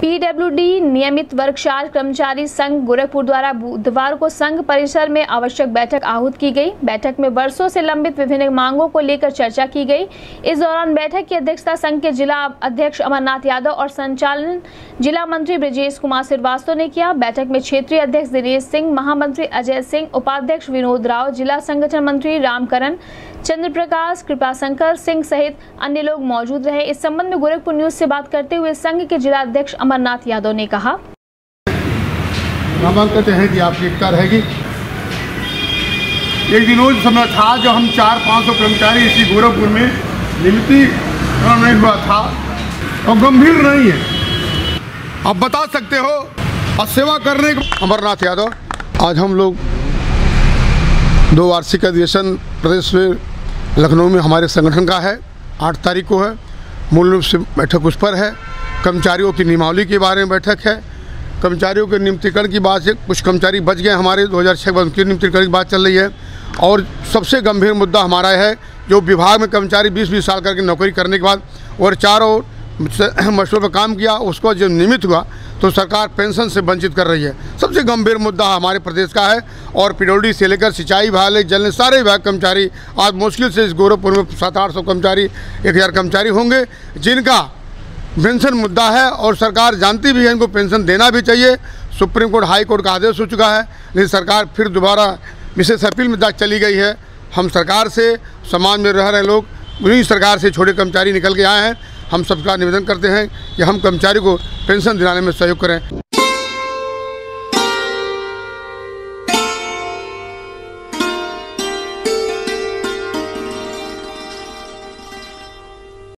PWD नियमित workshop कर्मचारी संघ गोरखपुर द्वारा बुधवार को संघ परिसर में आवश्यक बैठक आहूत की गई। बैठक में वर्षों से लंबित विभिन्न मांगों को लेकर चर्चा की गई। इस दौरान बैठक की अध्यक्षता संघ के जिला अध्यक्ष अमरनाथ यादव और संचालन जिला मंत्री ब्रजेश कुमार श्रीवास्तव ने किया। बैठक में क्षेत्रीय अध्यक्ष दिनेश सिंह, महामंत्री अजय सिंह, उपाध्यक्ष विनोद राव, जिला संगठन मंत्री रामकरण चंद्र प्रकाश कृपा शंकर सिंह सहित अन्य लोग मौजूद रहे। इस संबंध में गोरखपुर न्यूज़ से बात करते हुए संघ के जिला अध्यक्ष अमरनाथ यादव ने कहा। हम मांग करते कि आपकी एकता रहेगी। एक विनोद समय था जो हम चार पाँच सौ कर्मचारी इसी गोरखपुर में नियुक्तिकरण नहीं हुआ था। और गंभीर नहीं है। आप बता सकते हो और सेवा करने को अमरनाथ यादव आज हम लोग दो वार्षिक अधिवेशन प्रदेश में लखनऊ में हमारे संगठन का है। आठ तारीख को है। मूल रूप से बैठक उस पर है। कर्मचारियों की नियमावली के बारे में बैठक है। कर्मचारियों के नियमितीकरण की बात से कुछ कर्मचारी बच गए। हमारे 2006 में उनके नियमितीकरण की बात चल रही है। और सबसे गंभीर मुद्दा हमारा है जो विभाग में कर्मचारी 20-20 साल करके नौकरी करने के बाद और चारों मसलों पर काम किया, उसको जब नियमित हुआ तो सरकार पेंशन से वंचित कर रही है। सबसे गंभीर मुद्दा हमारे प्रदेश का है और पिडौडी से लेकर सिंचाई विभाग, जल सारे विभाग कर्मचारी आज मुश्किल से इस गोरखपुर में सात आठ सौ कर्मचारी, एक हज़ार कर्मचारी होंगे, जिनका पेंशन मुद्दा है और सरकार जानती भी है, इनको पेंशन देना भी चाहिए। सुप्रीम कोर्ट, हाई कोर्ट का आदेश हो चुका है, लेकिन सरकार फिर दोबारा विशेष अपील में चली गई है। हम सरकार से, समाज में रह रहे लोग, उन्हीं सरकार से छोटे कर्मचारी निकल के आए हैं। हम सबका निवेदन करते हैं कि हम कर्मचारी को पेंशन दिलाने में सहयोग करें।